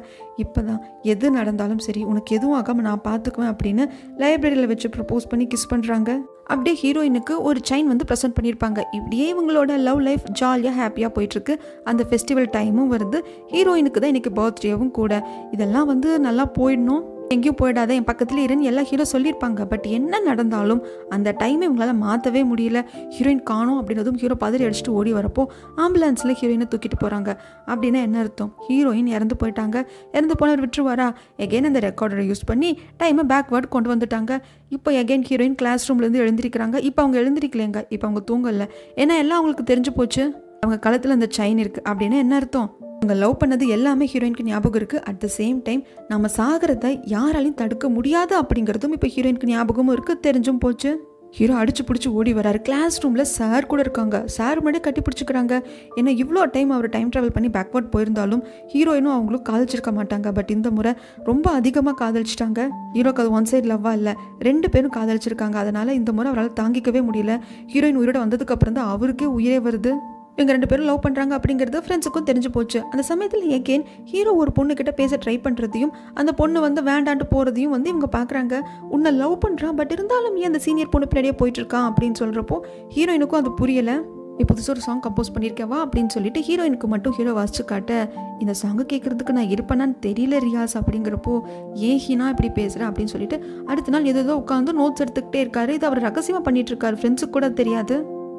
இப்போ தான் எது நடந்தாலும் சரி உனக்கு எதுவும் ஆகாமல் நான் பார்த்துக்குவேன் அப்படின்னு லைப்ரரியில் வச்சு ப்ரப்போஸ் பண்ணி கிஸ் பண்ணுறாங்க அப்படியே ஹீரோயினுக்கு ஒரு செயின் வந்து ப்ரெசென்ட் பண்ணியிருப்பாங்க. இப்படியே இவங்களோட லவ் லைஃப் ஜாலியாக ஹாப்பியாக போயிட்டுருக்கு. அந்த ஃபெஸ்டிவல் டைமும் வருது. ஹீரோயினுக்கு தான் இன்றைக்கி பர்த்டேவும் கூட. இதெல்லாம் வந்து நல்லா போயிடணும். எங்கேயும் போயிடாத என் பக்கத்தில் இருன்னு எல்லா ஹீரோ சொல்லியிருப்பாங்க. பட் என்ன நடந்தாலும் அந்த டைமை இவங்களால் மாற்றவே முடியல. ஹீரோயின் காணும் அப்படின்றதும் ஹீரோ பதறி அடிச்சுட்டு ஓடி வரப்போ ஆம்புலன்ஸில் ஹீரோயினை தூக்கிட்டு போகிறாங்க அப்படின்னா என்ன அர்த்தம்? ஹீரோயின் இறந்து போயிட்டாங்க. இறந்து போனவர் விட்டுருவாரா? எகைன் அந்த ரெக்கார்டரை யூஸ் பண்ணி டைமை பேக்வேர்ட் கொண்டு வந்துட்டாங்க. இப்போ எகைன் ஹீரோயின் கிளாஸ் ரூம்லேருந்து எழுந்திருக்கிறாங்க. இப்போ அவங்க எழுந்திருக்கலைங்க. இப்போ அவங்க தூங்கல. ஏன்னா எல்லாம் அவங்களுக்கு தெரிஞ்சு போச்சு. அவங்க கழுத்தில் அந்த செயின் இருக்குது அப்படின்னா என்ன அர்த்தம்? அவங்க லவ் பண்ணது எல்லாமே ஹீரோயினுக்கு ஞாபகம் இருக்குது அட் த சேம் டைம் நம்ம சாகிறத யாராலையும் தடுக்க முடியாது அப்படிங்கிறதும் இப்போ ஹீரோயினுக்கு ஞாபகமும் இருக்குது தெரிஞ்சும் போச்சு. ஹீரோ அடிச்சு பிடிச்சி ஓடி வராரு. கிளாஸ் ரூமில் சார் கூட இருக்காங்க. சார் முன்னாடி கட்டி பிடிச்சிக்கிறாங்க. ஏன்னா இவ்வளோ டைம் அவர் டைம் ட்ராவல் பண்ணி பேக்வர்ட் போயிருந்தாலும் ஹீரோயினும் அவங்களும் காதலிச்சிருக்க மாட்டாங்க. பட் இந்த முறை ரொம்ப அதிகமாக காதலிச்சிட்டாங்க. ஹீரோக்கு அது ஒன் சைடு லவ்வாக இல்லை. ரெண்டு பேரும் காதலிச்சிருக்காங்க. அதனால் இந்த முறை அவரால் தாங்கிக்கவே முடியல. ஹீரோயின் உயிரோட வந்ததுக்கப்புறம் தான் அவருக்கே உயிரே வருது. இவங்க ரெண்டு பேரும் லவ் பண்ணுறாங்க அப்படிங்கிறது ஃப்ரெண்ட்ஸுக்கும் தெரிஞ்சு போச்சு. அந்த சமயத்தில் ஏகேன் ஹீரோ ஒரு பொண்ணுக்கிட்ட பேச ட்ரை பண்ணுறதையும் அந்த பொண்ணு வந்து வேண்டான்ட்டு போகிறதையும் வந்து இவங்க பார்க்குறாங்க உன்னை லவ் பண்ணுறான் பட் இருந்தாலும் ஏன் அந்த சீனியர் பொண்ணு பின்னாடியே போயிட்டு இருக்கான் அப்படின்னு சொல்கிறப்போ ஹீரோயினுக்கும் அது புரியலை. நீ புதுசாக ஒரு சாங் கம்போஸ் பண்ணியிருக்கவா அப்படின்னு சொல்லிட்டு ஹீரோயினுக்கு மட்டும் ஹீரோ வாசிச்சு காட்ட இந்த சாங்கை கேட்குறதுக்கு நான் இருப்பேனான்னு தெரியல ரியாஸ் அப்படிங்கிறப்போ ஏன் ஹீனா இப்படி பேசுகிறேன் அப்படின்னு சொல்லிட்டு அடுத்த நாள் ஏதோ உட்காந்து நோட்ஸ் எடுத்துக்கிட்டே இருக்காரு. இது அவர் ரகசியமாக பண்ணிட்டு இருக்காரு. ஃப்ரெண்ட்ஸுக்கு கூட தெரியாது.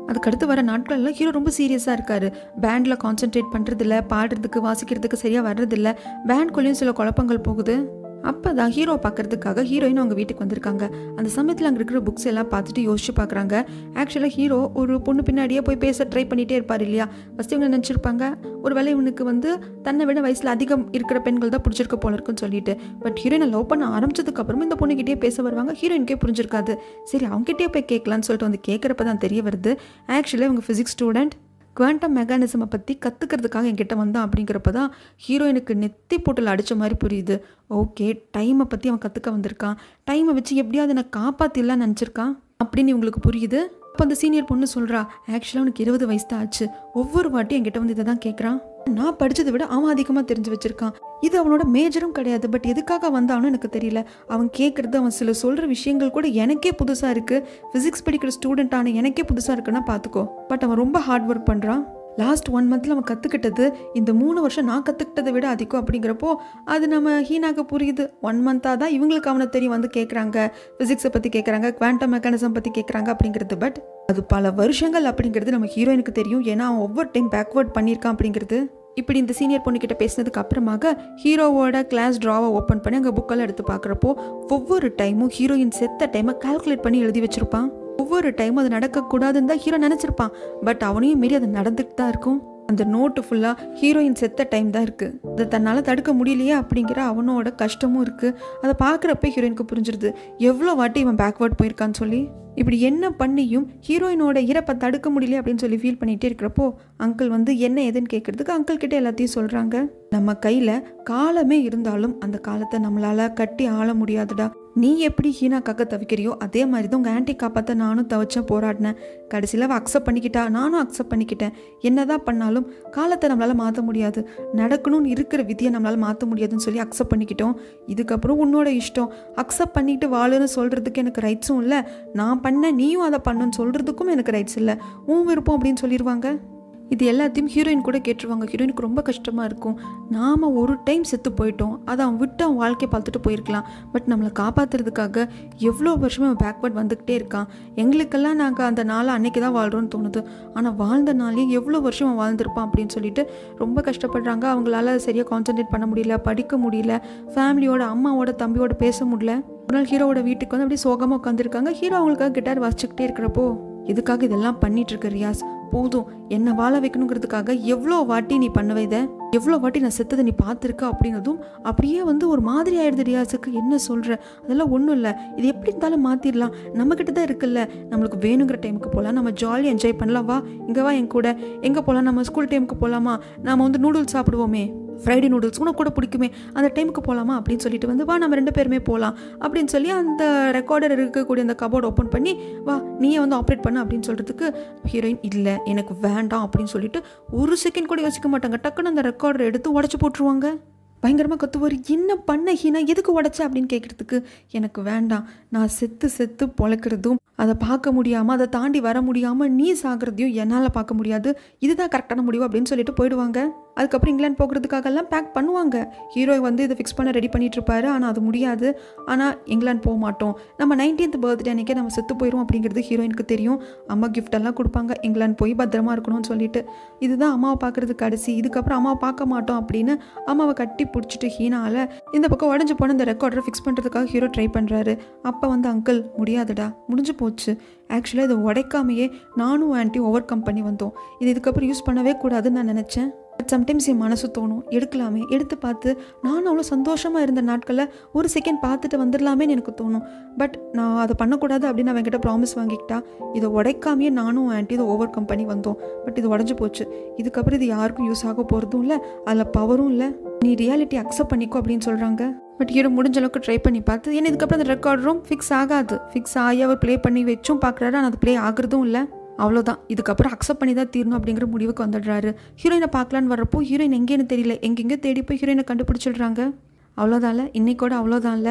அதுக்கடுத்து வர நாட்களெல்லாம் ஹீரோ ரொம்ப சீரியஸாக இருக்காரு. பேண்டில் கான்சென்ட்ரேட் பண்ணுறதில்ல பாடுறதுக்கு வாசிக்கிறதுக்கு சரியாக வர்றதில்ல. பேண்ட்குள்ளேயும் சில குழப்பங்கள் போகுது. அப்போ தான் ஹீரோ பார்க்கறதுக்காக ஹீரோயின் அவங்க வீட்டுக்கு வந்திருக்காங்க. அந்த சமயத்தில் அங்கே இருக்கிற புக்ஸ் எல்லாம் பார்த்துட்டு யோசிச்சு பார்க்குறாங்க. ஆக்சுவலாக ஹீரோ ஒரு பொண்ணு பின்னாடியே போய் பேச ட்ரை பண்ணிகிட்டே இருப்பார் இல்லையா? ஃபஸ்ட்டு இவங்க நினச்சிருப்பாங்க? ஒரு வேளை இவனுக்கு வந்து தன்னை விட வயசில் அதிகம் இருக்கிற பெண்கள் தான் பிடிச்சிருக்க போல இருக்குன்னு சொல்லிட்டு. பட் ஹீரோயினை லவ் பண்ண ஆரம்பிச்சதுக்கப்புறமா இந்த பொண்ணுக்கிட்டே பேச வருவாங்க. ஹீரோயினுக்கே புரிஞ்சிருக்காது. சரி அவங்ககிட்டயே போய் கேட்கலான்னு சொல்லிட்டு வந்து கேட்குறப்ப தான் தெரிய வருது. ஆக்சுவலாக இவங்க ஃபிசிக்ஸ் ஸ்டூடெண்ட் குவாண்டம் மெக்கானிசமை பற்றி கற்றுக்கிறதுக்காக என்கிட்ட வந்தான் அப்படிங்கிறப்ப தான் ஹீரோயினுக்கு நெத்தி போட்டில் அடித்த மாதிரி புரியுது. ஓகே டைமை பற்றி அவன் கற்றுக்க வந்திருக்கான். டைமை வச்சு எப்படியாவது என்னை காப்பாற்றிடலான்னு நினச்சிருக்கான் அப்படின்னு இவங்களுக்கு புரியுது. அப்போ அந்த சீனியர் பொண்ணு சொல்கிறா ஆக்சுவலாக உனக்கு இருபது வயசு தான் ஆச்சு. ஒவ்வொரு வாட்டியும் என்கிட்ட வந்து இதை தான் கேட்குறான் நான் படித்ததை விட அவன் அதிகமாக தெரிஞ்சு வச்சிருக்கான். இது அவனோட மேஜரும் கிடையாது. பட் எதுக்காக வந்தானோ எனக்கு தெரியல. அவன் கேட்குறது அவன் சில சொல்கிற விஷயங்கள் கூட எனக்கே புதுசாக இருக்குது ஃபிசிக்ஸ் படிக்கிற ஸ்டூடெண்ட்டான எனக்கே புதுசாக இருக்குன்னா பார்த்துக்கோ பட் அவன் ரொம்ப ஹார்ட் ஒர்க் பண்ணுறான் லாஸ்ட் ஒன் மந்தில் அவன் கற்றுக்கிட்டது இந்த மூணு வருஷம் நான் கற்றுக்கிட்டதை விட அதிகம் அப்படிங்கிறப்போ அது நம்ம ஹீனாக்கு புரியுது. ஒன் மந்த்தாக தான் இவங்களுக்கு அவனை தெரியும் வந்து கேட்குறாங்க ஃபிசிக்ஸை பற்றி கேட்குறாங்க குவாண்டம் மெக்கானிசம் பற்றி கேட்குறாங்க அப்படிங்கிறது. பட் அது பல வருஷங்கள் அப்படிங்கிறது நம்ம ஹீரோயினுக்கு தெரியும். ஏன்னா அவன் ஒவ்வொரு டைம் பேக்வேர்ட் பண்ணியிருக்கான் அப்படிங்கிறது. இப்படி இந்த சீனியர் பொண்ணுக்கிட்ட பேசினதுக்கு அப்புறமாக ஹீரோவோட கிளாஸ் ட்ராவை ஓப்பன் பண்ணி அங்கே புக்கெல்லாம் எடுத்து பார்க்குறப்போ ஒவ்வொரு டைமும் ஹீரோயின் செத்த டைமை கால்குலேட் பண்ணி எழுதி வச்சுருப்பான். ஒவ்வொரு டைமும் அது நடக்கக்கூடாதுன்னு தான் ஹீரோ நினச்சிருப்பான். பட் அவனையும் மீறி அது நடந்துட்டு தான் இருக்கும். அந்த நோட்டு ஃபுல்லாக ஹீரோயின் செத்த டைம் தான் இருக்குது அதை தன்னால் தடுக்க முடியலையே அப்படிங்கிற அவனோட கஷ்டமும் இருக்குது அதை பார்க்குறப்ப ஹீரோயினுக்கு புரிஞ்சிருது. எவ்வளோ வாட்டி இவன் பேக்வேர்ட் போயிருக்கான்னு சொல்லி? இப்படி என்ன பண்ணியும் ஹீரோயினோட இறப்பை தடுக்க முடியல அப்படின்னு சொல்லி ஃபீல் பண்ணிகிட்டே இருக்கிறப்போ அங்கிள் வந்து என்ன ஏதுன்னு கேட்குறதுக்கு அங்கிள் கிட்ட எல்லாத்தையும் சொல்கிறாங்க நம்ம கையில் காலமே இருந்தாலும் அந்த காலத்தை நம்மளால் கட்டி ஆள முடியாதுடா. நீ எப்படி ஹீனாக்காக தவிக்கிறியோ அதே மாதிரி தான் உங்கள் ஆன்ட்டி காப்பாற்ற நானும் தவிச்சேன் போராடினேன். கடைசியில் அவள் அக்செப்ட் பண்ணிக்கிட்டா நானும் அக்செப்ட் பண்ணிக்கிட்டேன். என்னதான் பண்ணாலும் காலத்தை நம்மளால் மாற்ற முடியாது. நடக்கணும்னு இருக்கிற விதியை நம்மளால் மாற்ற முடியாதுன்னு சொல்லி அக்செப்ட் பண்ணிக்கிட்டோம். இதுக்கப்புறம் உன்னோட இஷ்டம். அக்செப்ட் பண்ணிட்டு வாழுன்னு சொல்கிறதுக்கு எனக்கு ரைட்ஸும் இல்லை. நான் பண்ண நீயும் அதை பண்ணுன்னு சொல்கிறதுக்கும் எனக்கு ரைட்ஸ் இல்லை. உன் விருப்பம் அப்படின்னு சொல்லிடுவாங்க. இது எல்லாத்தையும் ஹீரோயின் கூட கேட்டுருவாங்க. ஹீரோயினுக்கு ரொம்ப கஷ்டமாக இருக்கும். நாம் ஒரு டைம் செத்து போயிட்டோம். அதை அவன் விட்டு அவன் வாழ்க்கையை பார்த்துட்டு போயிருக்கலாம். பட் நம்மளை காப்பாற்றுறதுக்காக எவ்வளோ வருஷமே அவன் பேக்வேர்ட் வந்துக்கிட்டே இருக்கான். எங்களுக்கெல்லாம் நாங்கள் அந்த நாளை அன்னைக்கு தான் வாழ்கிறோன்னு தோணுது. ஆனால் வாழ்ந்த நாளே எவ்வளோ வருஷம் அவன் வாழ்ந்திருப்பான் அப்படின்னு சொல்லிட்டு ரொம்ப கஷ்டப்படுறாங்க. அவங்களால சரியாக கான்சென்ட்ரேட் பண்ண முடியல படிக்க முடியல ஃபேமிலியோட அம்மாவோட தம்பியோட பேச முடியல. ஒரு நாள் ஹீரோவோட வீட்டுக்கு வந்து அப்படியே சோகமாக உட்காந்துருக்காங்க ஹீரோ அவங்களுக்காக கிட்டார் வாசிச்சுக்கிட்டே இருக்கிறப்போ இதுக்காக இதெல்லாம் பண்ணிட்டு இருக்க ரியாஸ்? போதும். என்னை வாழ வைக்கணுங்கிறதுக்காக எவ்வளோ வாட்டி நீ பண்ணுவ இதை எவ்வளோ வாட்டி நான் செத்ததை நீ பார்த்துருக்க அப்படிங்கிறதும் அப்படியே வந்து ஒரு மாதிரி ஆயிடுது ரியாஸுக்கு என்ன சொல்கிற அதெல்லாம் ஒன்றும் இல்லை. இது எப்படி இருந்தாலும் மாற்றிடலாம் நம்மக்கிட்ட தான் இருக்குல்ல. நம்மளுக்கு வேணுங்கிற டைமுக்கு போகலாம் நம்ம ஜாலியாக என்ஜாய் பண்ணலாம். வா இங்கே வா என் கூட. எங்கே போகலாம் நம்ம ஸ்கூல் டைமுக்கு போகலாமா நாம் வந்து நூடுல்ஸ் சாப்பிடுவோமே. ஃப்ரைடே நூடுல்ஸ் உனக்கு கூட பிடிக்குமே அந்த டைமுக்கு போகலாமா அப்படின்னு சொல்லிட்டு வந்து வா நம்ம ரெண்டு பேருமே போகலாம் அப்படின்னு சொல்லி அந்த ரெக்கார்டர் இருக்கக்கூடிய அந்த கபோர்ட் ஓப்பன் பண்ணி வா நீயே வந்து ஆப்ரேட் பண்ண அப்படின்னு சொல்கிறதுக்கு ஹீரோயின் இல்லை எனக்கு வேண்டாம் அப்படின்னு சொல்லிட்டு ஒரு செகண்ட் கூட யோசிக்க மாட்டாங்க. டக்குன்னு அந்த ரெக்கார்டரை எடுத்து உடச்சி போட்டுருவாங்க. பயங்கரமாக கத்துவார். என்ன பண்ண ஹீனா எதுக்கு உடச்ச அப்படின்னு கேட்குறதுக்கு எனக்கு வேண்டாம். நான் செத்து செத்து பொழைக்கிறதும் அதை பார்க்க முடியாமல் அதை தாண்டி வர முடியாமல் நீ சாகிறதையும் என்னால் பார்க்க முடியாது. இதுதான் கரெக்டான முடிவு அப்படின்னு சொல்லிட்டு போயிடுவாங்க. அதுக்கப்புறம் இங்கிலாந்து போகிறதுக்காகலாம் பேக் பண்ணுவாங்க. ஹீரோ வந்து இதை ஃபிக்ஸ் பண்ண ரெடி பண்ணிட்டுருப்பாரு. ஆனால் அது முடியாது. ஆனால் இங்கிலாந்து போக மாட்டோம். நம்ம நைன்டீன்த் பர்த்டே அன்றைக்கே நம்ம செத்து போயிடும் அப்படிங்கிறது ஹீரோயினுக்கு தெரியும். அம்மா கிஃப்டெல்லாம் கொடுப்பாங்க. இங்கிலாந்து போய் பத்திரமா இருக்கணும்னு சொல்லிட்டு. இதுதான் அம்மாவை பார்க்குறது கடைசி. இதுக்கப்புறம் அம்மாவை பார்க்க மாட்டோம் அப்படின்னு அம்மாவை கட்டி பிடிச்சிட்டு ஹீனால இந்த பக்கம் உடஞ்சி போன இந்த ரெக்கார்டரை ஃபிக்ஸ் பண்ணுறதுக்காக ஹீரோ ட்ரை பண்ணுறாரு அப்போ வந்து அங்கிள் முடியாதுடா முடிஞ்சு போச்சு. ஆக்சுவலாக இதை உடைக்காமையே நானும் ஆன்ட்டி ஓவர் கம் பண்ணி வந்தோம். இது இதுக்கப்புறம் யூஸ் பண்ணவே கூடாதுன்னு நான் நினச்சேன். பட் சம்டைம்ஸ் என் மனசு தோணும். எடுக்கலாமே. எடுத்து பார்த்து நானும் அவ்வளோ சந்தோஷமாக இருந்த நாட்களில் ஒரு செகண்ட் பார்த்துட்டு வந்துடலாமேன்னு எனக்கு தோணும். பட் நான் அதை பண்ணக்கூடாது அப்படின்னு அவன்கிட்ட ப்ராமிஸ் வாங்கிக்கிட்டா இதை உடைக்காமையே நானும் ஆன்ட்டி இதை ஓவர் கம் பண்ணி வந்தோம். பட் இது உடஞ்சி போச்சு. இதுக்கப்புறம் இது யாருக்கும் யூஸ் ஆக போகிறதும் இல்லை. அதில் பவரும் இல்லை. நீ ரியாலிட்டி அக்செப்ட் பண்ணிக்கோ அப்படின்னு சொல்கிறாங்க பட் ஹீரோ முடிஞ்ச அளவுக்கு ட்ரை பண்ணி பார்த்து ஏன்னா இதுக்கப்புறம் அந்த ரெக்கார்டரும் ஃபிக்ஸ் ஆகாது. ஃபிக்ஸ் ஆகி அவர் ப்ளே பண்ணி வச்சும் பார்க்குறாரு. ஆனால் அது ப்ளே ஆகுறதும் இல்லை. அவ்வளோதான் இதுக்கப்புறம் அக்செப்ட் பண்ணி தான் தீரணும் அப்படிங்கிற முடிவுக்கு வந்துடுறாரு. ஹீரோயினை பார்க்கலான்னு வர்றப்போ ஹீரோயின் எங்கேன்னு தெரியல. எங்கெங்கே தேடி போய் ஹீரோயினை கண்டுபிடிச்சிடுறாங்க. அவ்வளோதான்ல இன்னைக்கோட அவ்வளோதான்ல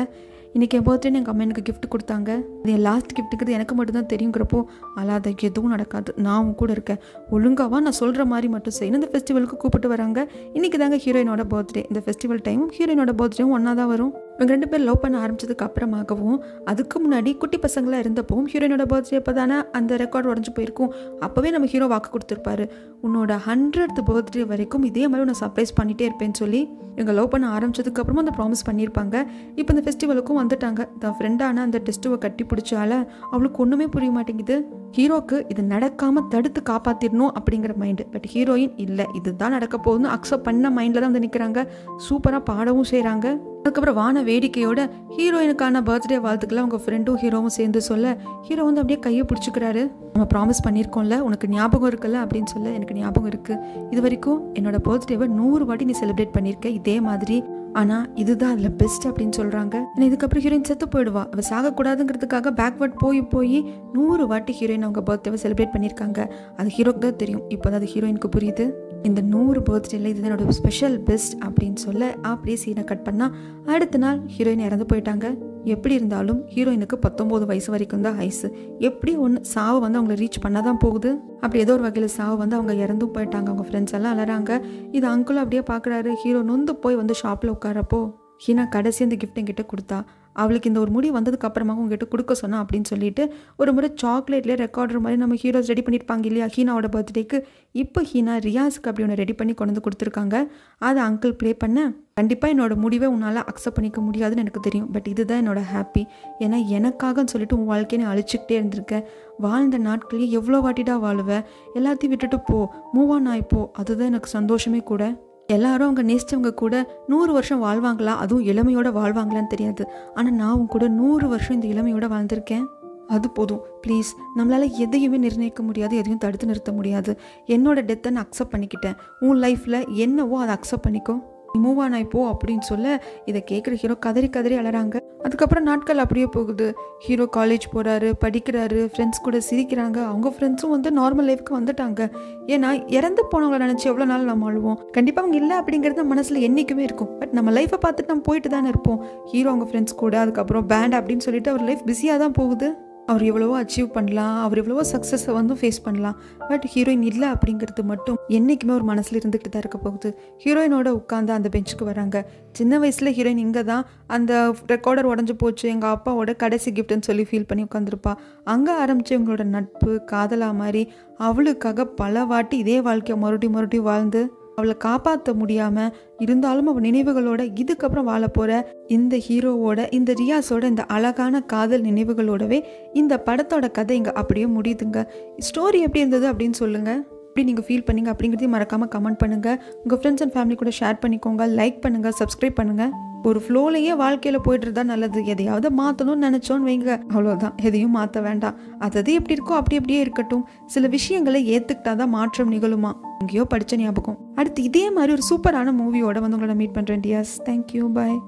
இன்றைக்கி என் பர்த்டே எங்கள் அம்மா எனக்கு கிஃப்ட் கொடுத்தாங்க. அது என் லாஸ்ட் கிஃப்ட்டுக்கு எனக்கு மட்டும்தான் தெரியுங்கிறப்போ அல்லாத எதுவும் நடக்காது. நான் கூட இருக்கேன். ஒழுங்காவாக நான் சொல்கிற மாதிரி மட்டும் செய்யணும் இந்த ஃபெஸ்டிவலுக்கு கூப்பிட்டு வராங்க. இன்றைக்கி தாங்க ஹீரோயினோட பர்த்டே இந்த ஃபெஸ்டிவல் டைமும் ஹீரோயினோட பர்த்டேவும் ஒன்றா தான் வரும். இவங்க ரெண்டு பேர் லவ் பண்ண ஆரம்பிச்சதுக்கு அப்புறமாகவும் அதுக்கு முன்னாடி குட்டி பசங்களாக இருந்தப்பவும் ஹீரோயினோட பர்த்டே அப்போ தானே அந்த ரெக்கார்ட் உடஞ்சி போயிருக்கும். அப்போவே நம்ம ஹீரோ வாக்கு கொடுத்துருப்பாரு. உன்னோட ஹண்ட்ரட் பர்த்டே வரைக்கும் இதே மாதிரி நான் சர்ப்ரைஸ் பண்ணிகிட்டே இருப்பேன்னு சொல்லி இவங்க லவ் பண்ண ஆரம்பிச்சதுக்கு அப்புறமா அந்த ப்ராமிஸ் பண்ணியிருப்பாங்க. இப்போ இந்த ஃபெஸ்டிவலுக்கும் வந்துட்டாங்க. தான் ஃப்ரெண்டான அந்த டெஸ்ட்டுவை கட்டி பிடிச்சால அவளுக்கு ஒன்றுமே புரிய மாட்டேங்குது. ஹீரோக்கு இது நடக்காமல் தடுத்து காப்பாற்றிடணும் அப்படிங்கிற மைண்டு பட் ஹீரோயின் இல்லை இதுதான் நடக்க போகுதுன்னு அக்செப்ட் பண்ண மைண்டில் தான் வந்து நிற்கிறாங்க சூப்பராக பாடவும் செய்கிறாங்க அதுக்கப்புறம் வான வேடிக்கையோட ஹீரோயினுக்கான பர்த்டே வாழ்த்துக்களை அவங்க ஃப்ரெண்டும் ஹீரோவும் சேர்ந்து சொல்ல ஹீரோ வந்து அப்படியே கையை பிடிச்சிக்கிறாரு. நம்ம ப்ராமிஸ் பண்ணியிருக்கோம்ல உனக்கு ஞாபகம் இருக்குல்ல அப்படின்னு சொல்ல எனக்கு ஞாபகம் இருக்கு. இது வரைக்கும் என்னோட பர்த்டேவை நூறு வாட்டி நீ செலிப்ரேட் பண்ணியிருக்க இதே மாதிரி. ஆனால் இதுதான் அதில் பெஸ்ட் அப்படின்னு சொல்கிறாங்க ஏன்னா இதுக்கப்புறம் ஹீரோயின் செத்து போயிடுவா. அவள் சாகக்கூடாதுங்கிறதுக்காக பேக்வர்ட் போய் போய் நூறு வாட்டி ஹீரோயின் அவங்க பர்த்டேவை செலிப்ரேட் பண்ணியிருக்காங்க. அது ஹீரோக்கு தான் தெரியும். இப்போ அது ஹீரோயினுக்கு புரியுது. இந்த நூறு பர்த்டேல இது என்னோட ஸ்பெஷல் பெஸ்ட் அப்படின்னு சொல்ல அப்படியே சீனை கட் பண்ணால் அடுத்த நாள் ஹீரோயின் இறந்து போயிட்டாங்க. எப்படி இருந்தாலும் ஹீரோயினுக்கு பத்தொம்போது வயசு வரைக்கும் தான் ஐஸு எப்படி ஒன்று சாவு வந்து அவங்கள ரீச் பண்ண தான் போகுது. அப்படி ஏதோ ஒரு வகையில் சாவு வந்து அவங்க இறந்தும் போயிட்டாங்க. அவங்க ஃப்ரெண்ட்ஸ் எல்லாம் அலறாங்க. இது அங்கிள் அப்படியே பார்க்குறாரு. ஹீரோ நொந்து போய் வந்து ஷாப்பில் உட்காரப்போ ஹீனா கடைசி அந்த கிஃப்ட் என்கிட்ட கொடுத்தா அவளுக்கு இந்த ஒரு முடி வந்ததுக்கு அப்புறமா உங்ககிட்ட கொடுக்க சொன்னா அப்படின்னு சொல்லிட்டு ஒரு முறை சாக்லேட்லேயே ரெக்கார்டர் மாதிரி நம்ம ஹீரோஸ் ரெடி பண்ணியிருப்பாங்க இல்லையா? ஹீனாவோட பர்த்டேக்கு இப்போ ஹீனா ரியாஸுக்கு அப்படி ஒன்று ரெடி பண்ணி கொண்டு வந்து கொடுத்துருக்காங்க. அதை அங்கிள் ப்ளே பண்ண கண்டிப்பாக என்னோட முடிவை உன்னால் அக்செப்ட் பண்ணிக்க முடியாதுன்னு எனக்கு தெரியும். பட் இதுதான் என்னோட ஹாப்பி ஏன்னா எனக்காகன்னு சொல்லிட்டு உன் வாழ்க்கையை நீ அழிச்சிக்கிட்டே இருந்திருக்கேன் வாழ்ந்த நாட்களையே எவ்வளோ வாட்டிடா வாழுவேன் எல்லாத்தையும் விட்டுட்டு போ. மூவ் ஆன் ஆகிப்போ அதுதான் எனக்கு சந்தோஷமே கூட. எல்லாரும் அவங்க நேசிச்சவங்க கூட நூறு வருஷம் வாழ்வாங்களா? அதுவும் இளமையோட வாழ்வாங்களான்னு தெரியாது. ஆனால் நான் அவங்க கூட நூறு வருஷம் இந்த இளமையோட வாழ்ந்திருக்கேன். அது போதும். ப்ளீஸ் நம்மளால் எதையுமே நிர்ணயிக்க முடியாது எதையும் தடுத்து நிறுத்த முடியாது. என்னோட டெத்தை நான் அக்செப்ட் பண்ணிக்கிட்டேன். உன் லைஃப்பில் என்னவோ அதை அக்செப்ட் பண்ணிக்கோ. மூவ் ஆன் ஆயிப்போ அப்படின்னு சொல்ல இதை கேட்குற ஹீரோ கதறி கதறி அலறாங்க அதுக்கப்புறம் நாட்கள் அப்படியே போகுது. ஹீரோ காலேஜ் போகிறாரு படிக்கிறாரு ஃப்ரெண்ட்ஸ் கூட சிரிக்கிறாங்க. அவங்க ஃப்ரெண்ட்ஸும் வந்து நார்மல் லைஃப்க்கு வந்துட்டாங்க. ஏன்னா இறந்து போனவங்களை நினச்சி எவ்வளோ நாள் நம்ம அழுவோம் கண்டிப்பாக அவங்க இல்லை அப்படிங்கிறது மனசில் என்றைக்குமே இருக்கும். பட் நம்ம லைஃப்பை பார்த்துட்டு நம்ம போயிட்டு தானே இருப்போம். ஹீரோ அவங்க ஃப்ரெண்ட்ஸ் கூட அதுக்கப்புறம் பேண்ட் அப்படின்னு சொல்லிட்டு அவர் லைஃப் பிஸியாக தான் போகுது. அவர் எவ்வளவோ அச்சீவ் பண்ணலாம் அவர் எவ்வளவோ சக்ஸஸை வந்து ஃபேஸ் பண்ணலாம். பட் ஹீரோயின் இல்லை அப்படிங்கிறது மட்டும் என்றைக்குமே ஒரு மனசில் இருந்துக்கிட்டு தான் இருக்க போகுது. ஹீரோயினோட உட்காந்து அந்த பெஞ்சுக்கு வராங்க. சின்ன வயசில் ஹீரோயின் இங்கே தான் அந்த ரெக்கார்டர் உடஞ்சி போச்சு. எங்கள் அப்பாவோட கடைசி கிஃப்ட்னு சொல்லி ஃபீல் பண்ணி உட்காந்துருப்பா அங்கே ஆரம்பித்தவங்களோட இவங்களோட நட்பு காதலா மாதிரி அவளுக்காக பல வாட்டி இதே வாழ்க்கையை மறுபடியும் மறுபடியும் வாழ்ந்து அவளை காப்பாற்ற முடியாமல் இருந்தாலும் அவள் நினைவுகளோட இதுக்கப்புறம் வாழ போகிற இந்த ஹீரோவோட இந்த ரியாஸோட இந்த அழகான காதல் நினைவுகளோடவே இந்த படத்தோட கதை இங்கே அப்படியே முடியுதுங்க. ஸ்டோரி எப்படி இருந்தது அப்படின்னு சொல்லுங்கள் எப்படி நீங்கள் ஃபீல் பண்ணீங்க அப்படிங்கிறதையும் மறக்காமல் கமெண்ட் பண்ணுங்கள் உங்கள் ஃப்ரெண்ட்ஸ் அண்ட் ஃபேமிலி கூட ஷேர் பண்ணிக்கோங்க லைக் பண்ணுங்கள் சப்ஸ்கிரைப் பண்ணுங்கள் ஒரு ஃப்ளோலையே வாழ்க்கையில் போயிட்டு நல்லது. எதையாவது மாற்றணும்னு நினச்சோன்னு வைங்க. அவ்வளோதான் எதையும் மாற்ற வேண்டாம். அது எப்படி இருக்கோ அப்படி அப்படியே இருக்கட்டும். சில விஷயங்களை ஏற்றுக்கிட்டா தான் மாற்றம் நிகழுமா? எங்கேயோ படித்த ஞாபகம். அடுத்து இதே மாதிரி ஒரு சூப்பரான மூவியோட வந்து உங்களை மீட் பண்ணுறேன் டியாஸ் தேங்க்யூ பாய்